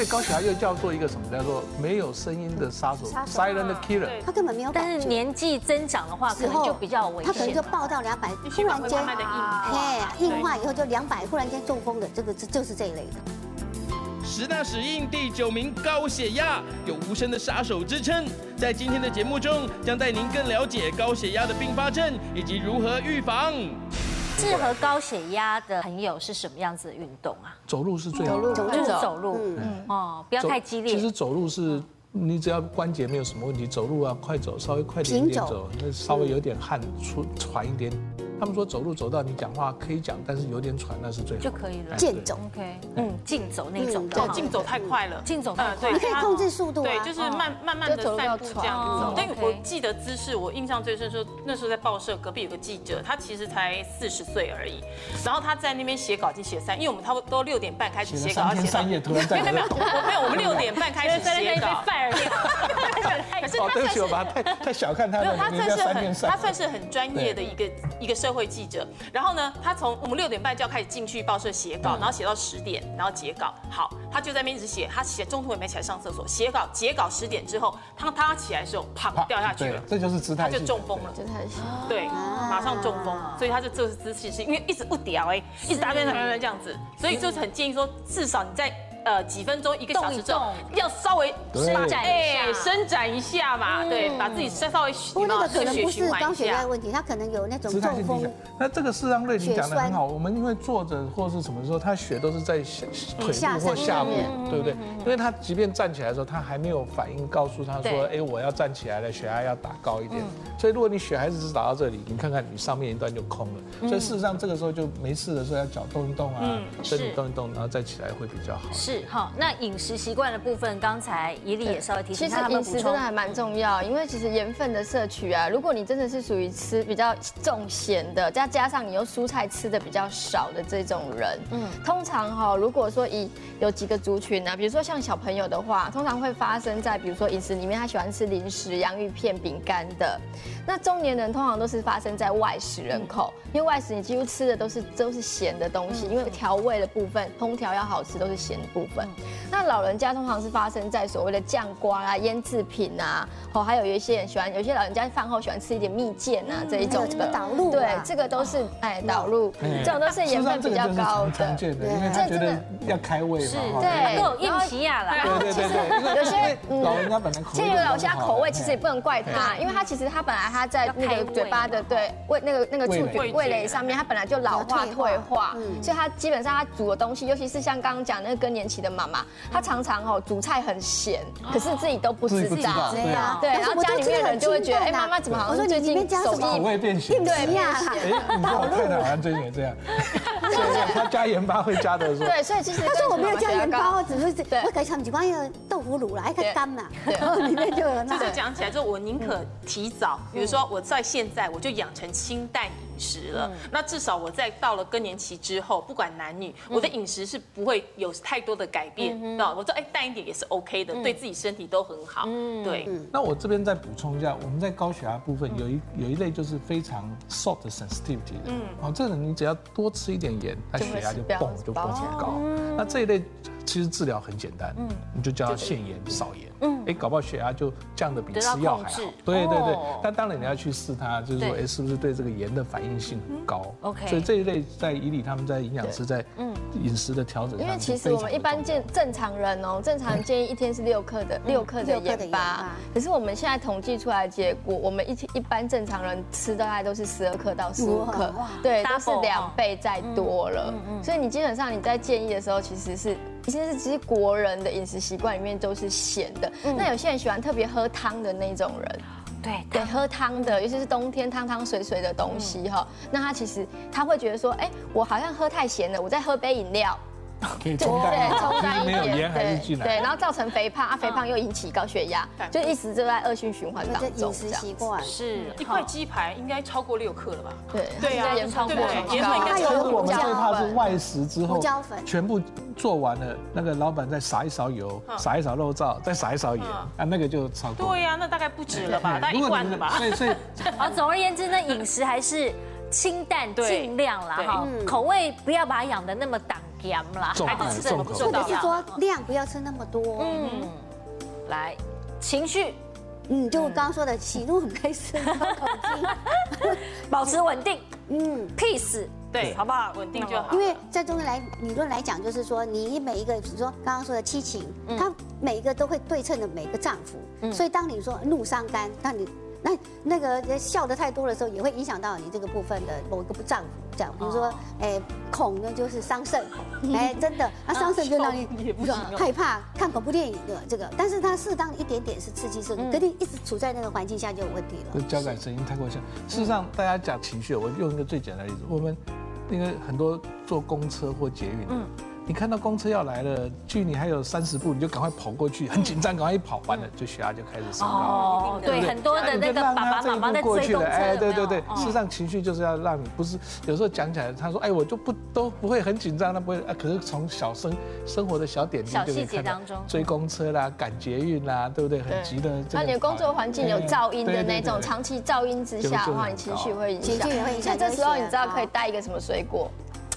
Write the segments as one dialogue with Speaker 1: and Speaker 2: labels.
Speaker 1: 所以高血压又叫做一个什么叫做没有声音的杀手 （silent killer）。
Speaker 2: 他根本没有。
Speaker 3: 但是年纪增长的话，可能就比较危险。
Speaker 2: 他可能就爆到两百，突然间，
Speaker 4: 嘿，
Speaker 2: 硬化以后就两百，忽然间中风的，这个这就是这一类的。
Speaker 5: 十大死因第九名高血压，有无声的杀手之称。在今天的节目中，将带您更了解高血压的并发症以及如何预防。
Speaker 3: 适合高血压的朋友是什么样子的运动啊？
Speaker 1: 走路是最好，
Speaker 3: 就是走路，嗯。哦，不要太激烈。
Speaker 1: 其实走路是，你只要关节没有什么问题，走路啊，快走，稍微快点点走，那稍微有点汗出喘一点。他们说走路走到你讲话可以讲，但是有点喘，那是最好
Speaker 3: 就可以了。
Speaker 2: 健走
Speaker 3: ，OK，嗯，竞走那种的，
Speaker 4: 竞走太快了，
Speaker 3: 竞走太快，
Speaker 2: 你可以控制速度，
Speaker 4: 对，就是慢慢慢的散步这样子。但我记得姿势，我印象最深说，那时候在报社隔壁有个记者，他其实才四十岁而已，然后他在那边写稿已经写三，因为我们差不多六点半开始写稿，
Speaker 1: 要写三页，突然在
Speaker 4: 没有没有，我没有，我们六点半开始写稿。
Speaker 1: 可是他对不起，我把他太太小看他了。
Speaker 4: 他算是很，他算是很专业的一个一个社会记者。然后呢，他从我们六点半就要开始进去报社写稿，然后写到十点，然后截稿。好，他就在那边一直写，他写中途也没起来上厕所。写稿截稿十点之后，他他起来的时候，啪掉下去了，
Speaker 1: 这就是姿态，
Speaker 4: 他就中风了，
Speaker 2: 姿态
Speaker 4: 对，马上中风。所以他就这是姿势是因为一直不屌哎，一直打边打边这样子，所以就是很建议说，至少你在。呃，几分钟、一个小时之后，要稍微
Speaker 3: 伸展一下，
Speaker 4: 伸展一下嘛，对，把自己稍稍微
Speaker 2: 不过那个可能不是高血压的问题，他可能有那种中风。
Speaker 1: 那这个事实上，瑞婷讲的很好。我们因为坐着或是什么时候，他血都是在下腿部或下部，对不对？因为他即便站起来的时候，他还没有反应，告诉他说：“哎，我要站起来了，血压要打高一点。”所以如果你血还是只打到这里，你看看你上面一段就空了。所以事实上，这个时候就没事的时候要脚动一动啊，身体动一动，然后再起来会比较好。
Speaker 3: 是好，那饮食习惯的部分，刚才伊利也稍微提
Speaker 6: 其实饮食真的还蛮重要，因为其实盐分的摄取啊，如果你真的是属于吃比较重咸的，再加上你又蔬菜吃的比较少的这种人，嗯，通常哈，如果说以有几个族群啊，比如说像小朋友的话，通常会发生在比如说饮食里面，他喜欢吃零食、洋芋片、饼干的。那中年人通常都是发生在外食人口，因为外食你几乎吃的都是都是咸的东西，因为调味的部分，烹调要好吃都是咸的部分。那老人家通常是发生在所谓的酱瓜啊、腌制品啊，哦，还有一些人喜欢，有些老人家饭后喜欢吃一点蜜饯啊这一种的。
Speaker 2: 导入，
Speaker 6: 对，这个都是哎导入，这种都是盐分比较高
Speaker 1: 的，因为他觉得要开胃嘛，
Speaker 6: 对，
Speaker 3: 都有硬皮亚啦。
Speaker 1: 对对对，
Speaker 6: 有些
Speaker 1: 老人家本来口味，其实
Speaker 6: 有老人家口味其实也不能怪他，因为他其实他本来他在那个嘴巴的对味那个那个触觉味蕾上面，他本来就老化退化，所以他基本上他煮的东西，尤其是像刚刚讲那个更年期的妈妈，她常常哦煮菜很咸，可是自己都不知道，
Speaker 2: 对啊，
Speaker 6: 对，然后家里面人就会觉得，哎，妈妈怎么好像最近手艺
Speaker 1: 口味变咸，
Speaker 6: 对。呀，
Speaker 1: 哎，你看我太太好像最近也这样，对，他加盐巴会加的说，
Speaker 6: 对，所以其实
Speaker 2: 他说我没有加盐巴，我只是我改成几罐个豆腐乳来，太干呐，然后里面就有那。
Speaker 4: 这讲起来，就我宁可提早，比如说我在现在我就养成清淡饮食了，那至少我在到了更年期之后，不管男女，我的饮食是不会有太多的改变。那我说，哎，淡一点也是 OK 的，对自己身体都很好。对。
Speaker 1: 那我这边再补充一下，我们在高血压部分有一有一类就是非常 salt sensitivity 的。嗯。哦，这个你只要多吃一点盐，它血压就蹦就蹦起来高。那这一类。其实治疗很简单，嗯，你就叫限盐少盐，嗯，哎，搞不好血压就降的比吃药还好，对对对。但当然你要去试它，就是说，哎，是不是对这个盐的反应性很高
Speaker 3: ？OK。
Speaker 1: 所以这一类在以理他们在营养师在饮食的调整
Speaker 6: 因为其实我们一般健正常人哦，正常建议一天是六克的六克的盐巴，可是我们现在统计出来结果，我们一天一般正常人吃大概都是十二克到十五克，对，都是两倍再多了。所以你基本上你在建议的时候，其实是。其实其实国人的饮食习惯里面都是咸的，那有些人喜欢特别喝汤的那种人，
Speaker 3: 对
Speaker 6: 对，喝汤的，尤其是冬天汤汤水水的东西哈，那他其实他会觉得说，哎，我好像喝太咸了，我再喝杯饮料。
Speaker 1: 可以冲淡，冲淡一点，对
Speaker 6: 对，然后造成肥胖啊，肥胖又引起高血压，就一直就在恶性循环当中。
Speaker 2: 饮食习惯
Speaker 4: 是一块鸡排应该超过六克了吧？
Speaker 6: 对
Speaker 4: 对啊，
Speaker 6: 超过，
Speaker 4: 盐分应该超过。
Speaker 1: 我们最怕是外食之后，全部做完了，那个老板再撒一勺油，撒一勺肉燥，再撒一勺盐，啊，那个就超过。
Speaker 4: 对呀，那大概不止了吧？大概一罐了吧？
Speaker 1: 所 以所以，
Speaker 3: 啊，总而言之，呢饮食还是清淡，尽量啦哈，口味不要把它养的那么挡。咸啦，
Speaker 1: 重
Speaker 3: 还是吃的不
Speaker 1: 重口。
Speaker 2: 或者是。说量不要吃那么多。
Speaker 3: 嗯，来情绪。
Speaker 2: 嗯，就我刚刚说的，喜怒很开心，
Speaker 3: 保持稳定。
Speaker 2: 嗯
Speaker 3: ，，peace，
Speaker 4: 对，
Speaker 3: 好不好？
Speaker 4: 稳定就好。
Speaker 2: 因为在中医来理论来讲，就是说你每一个，比如说刚刚说的七情，它每一个都会对称的每个脏腑，所以当你说怒伤肝，那你那那个笑的太多的时候，也会影响到你这个部分的某一个脏腑。这样，比如说，哎，恐呢就是伤肾，哎，真的，那伤肾就让你害怕看恐怖电影的这个，但是它适当一点点是刺激肾，可你一直处在那个环境下就有问题了。
Speaker 1: 就交感神经太过强。事实上，大家讲情绪，我用一个最简单的例子，我们因为很多坐公车或捷运，你看到公车要来了，距你还有三十步，你就赶快跑过去，很紧张，赶快一跑完了，就血压就开始升高了。
Speaker 3: 哦，对，很多的那个爸爸妈妈在追公车，
Speaker 1: 哎，对对对事实上情绪就是要让你不是有时候讲起来，他说哎我就不都不会很紧张，那不会啊，可是从小生生活的小点滴
Speaker 3: 小细
Speaker 1: 就可以看到
Speaker 3: 节当中
Speaker 1: 追公车啦、赶捷运啦，对不对？很急的。
Speaker 6: 那你的工作环境有噪音的那种，长期噪音之下的话，你情绪会影响，
Speaker 2: 情绪也会影响
Speaker 6: 所以这时候你知道可以带一个什么水果？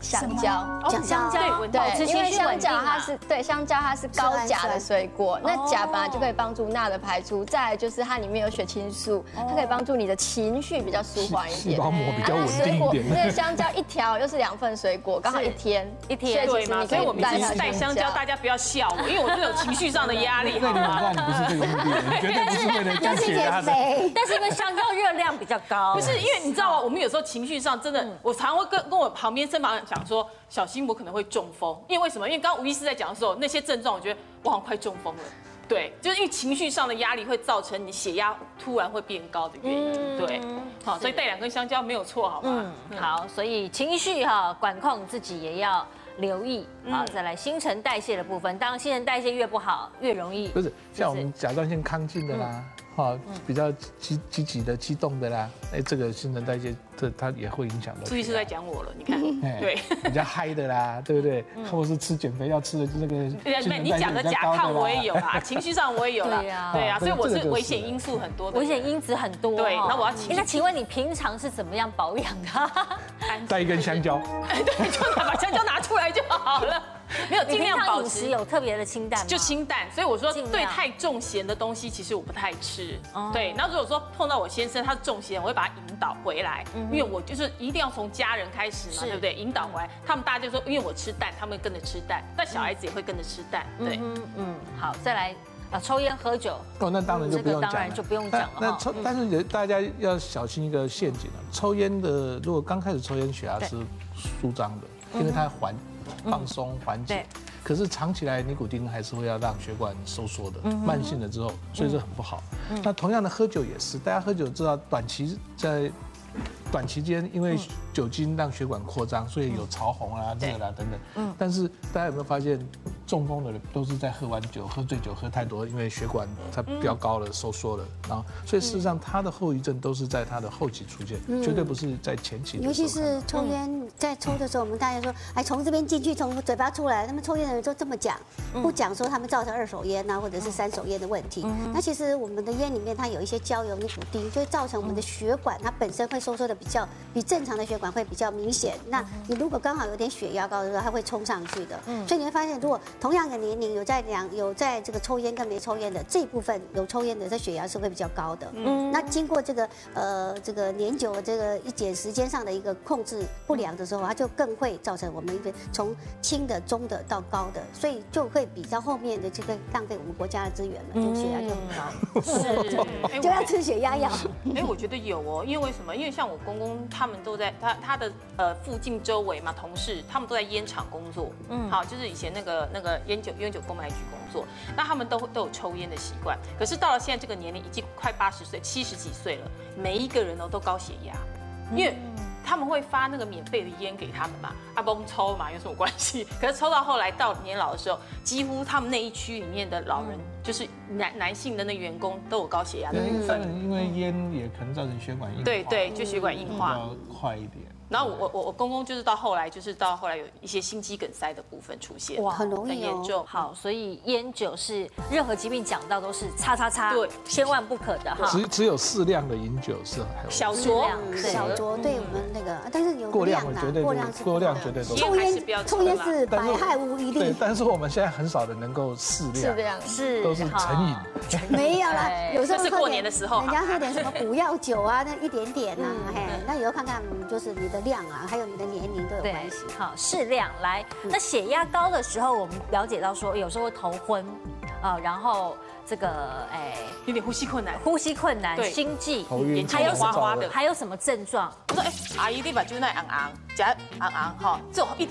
Speaker 6: 香蕉。
Speaker 2: 讲
Speaker 3: 香蕉
Speaker 4: 对
Speaker 6: 对，因为香蕉它
Speaker 3: 啊。
Speaker 6: 是对香蕉它是高钾的水果，那钾本来就可以帮助钠的排出，再来就是它里面有血清素，它可以帮助你的情绪比较舒缓一点。
Speaker 1: 细胞膜比较稳定
Speaker 6: 水果
Speaker 1: 一点。
Speaker 6: 那个香蕉一条又是两份水果，刚好一天
Speaker 3: 一天
Speaker 4: 对嘛？
Speaker 6: 所以其实你可
Speaker 4: 所以我每
Speaker 6: 以带
Speaker 4: 香蕉，大家不要笑我，因为我真的有情绪上的压力，吗？
Speaker 1: 道你不是这个目的，你绝对不是为了
Speaker 2: 减。肥。
Speaker 3: 但是因为香蕉热量比较高，
Speaker 4: 不是因为你知道吗？我们有时候情绪上真的，我常会跟跟我旁边身旁人讲说，小心我可能会中风。因为为什么？因为刚刚吴医师在讲的时候，那些症状，我觉得我好像快中风了。对，就是因为情绪上的压力会造成你血压突然会变高的原因。对，好，所以带两根香蕉没有错，好吗？
Speaker 3: 嗯，好，所以情绪哈管控自己也要留意。好，再来新陈代谢的部分，当然新陈代谢越不好，越容易
Speaker 1: 不是像我们甲状腺亢进的啦，哈，比较积积极的、激动的啦，哎，这个新陈代谢，这它也会影响到。
Speaker 4: 注意是在讲我了，你 看，
Speaker 1: 哎
Speaker 4: 对。
Speaker 1: 比较嗨的啦，对不对？或者是吃减肥药吃的就那个 新
Speaker 4: 对
Speaker 1: 陈代谢
Speaker 4: 你讲的甲亢我也有啦，情绪上我也有啦，
Speaker 3: 对啊
Speaker 4: 对，
Speaker 1: 啊
Speaker 4: 所以我
Speaker 1: 是
Speaker 4: 是危险因素很多的。
Speaker 3: 危险因子很多。
Speaker 4: 对
Speaker 3: 哦
Speaker 4: 那我要情绪
Speaker 3: 哎那请问你平常是怎么样保养的？
Speaker 1: 带一根香蕉，
Speaker 4: 对，就拿把香蕉拿出来就好了，没有
Speaker 3: 你
Speaker 4: 尽量保持
Speaker 3: 有特别的清淡吗？
Speaker 4: 就清淡，所以我说对太重咸的东西，其实我不太吃
Speaker 3: 哦。
Speaker 4: 对，那如果说碰到我先生他是重咸，我会把他引导回来，因为我就是一定要从家人开始嘛，
Speaker 3: 是
Speaker 4: 对不对？引导回来，他们大家就说，因为我吃蛋，他们跟着吃蛋，那小孩子也会跟着吃蛋，对。
Speaker 3: 嗯嗯，好，再来啊，抽烟喝酒，
Speaker 1: 哦，那当然就不用讲了。
Speaker 3: 这个当然就不用讲了
Speaker 1: 那那抽，但是有大家要小心一个陷阱啊，抽烟的如果刚开始抽烟，血压是舒张的，因为它缓放松缓解。可是长期来，尼古丁还是会要让血管收缩的，慢性的之后，所以这很不好。那同样的喝酒也是，大家喝酒知道，短期在短期间，因为酒精让血管扩张，所以有潮红啊、热啦等等。嗯。但是大家有没有发现，中风的人都是在喝完酒、喝醉酒、喝太多，因为血管它飙高了、收缩了，然后所以事实上它的后遗症都是在它的后期出现，绝对不是在前期的时候看到。
Speaker 2: 尤其是抽烟，在抽的时候，我们大家说，哎，从这边进去，从嘴巴出来。他们抽烟的人都这么讲，不讲说他们造成二手烟呐，或者是三手烟的问题。那其实我们的烟里面它有一些焦油尼古丁，就会造成我们的血管它本身会收缩的比较比正常的血管会比较明显。那你如果刚好有点血压高的时候，它会冲上去的。所以你会发现，如果同样的年龄有在两有在这个抽烟跟没抽烟的这一部分有抽烟的，这血压是会比较高的。嗯，那经过这个呃这个年久这个一点时间上的一个控制不良的时候，它就更会造成我们一个从轻的、中的到高的，所以就会比较后面的这个浪费我们国家的资源了，就血压就很高，
Speaker 4: 是，哎
Speaker 2: 就要吃血压药。
Speaker 4: 哎，我觉得有哦，因为为什么？因为像我公公他们都在他他的呃附近周围嘛，同事他们都在烟厂工作，嗯，好，就是以前那个那个烟酒烟酒购买局工作，那他们都都有抽烟的习惯。可是到了现在这个年龄，已经快八十岁、七十几岁了，每一个人哦都高血压，因为。他们会发那个免费的烟给他们嘛，阿崩抽嘛，有什么关系？可是抽到后来到年老的时候，几乎他们那一区里面的老人，就是男男性的那员工都有高血压的
Speaker 1: 对，
Speaker 4: 部分。
Speaker 1: 因为烟也可能造成血管硬化，
Speaker 4: 对对，就血管硬化。
Speaker 1: 要快一点。
Speaker 4: 然后我我我公公就是到后来就是到后来有一些心肌梗塞的部分出现，
Speaker 2: 哇，很容易
Speaker 4: 很严重。
Speaker 3: 好，所以烟酒是任何疾病讲到都是叉叉叉，
Speaker 4: 对，
Speaker 3: 千万不可的哈。
Speaker 1: 只只有适量的饮酒是
Speaker 4: 小酌
Speaker 2: 小酌对我们那个，但是有
Speaker 1: 过量我绝对
Speaker 2: 过量是
Speaker 1: 过量绝对都
Speaker 2: 抽烟抽烟是百害无一利。
Speaker 1: 对，但是我们现在很少的能够适量，
Speaker 6: 适量
Speaker 3: 是
Speaker 1: 都是成瘾。
Speaker 2: 没有啦，有时候
Speaker 4: 是过年的时候，
Speaker 2: 人家喝点什么补药酒啊，那一点点呐，嘿，那以后看看就是你的量啊，还有你的年龄都有关系。
Speaker 3: 好，适量来。那血压高的时候，我们了解到说，有时候会头昏啊，然后这个哎，
Speaker 4: 有点呼吸困难，
Speaker 3: 呼吸困难，心悸，
Speaker 1: 头晕，
Speaker 3: 还有什么？还有什么症状？
Speaker 4: 我说哎，阿姨你把就那昂昂，加昂昂哈，这一。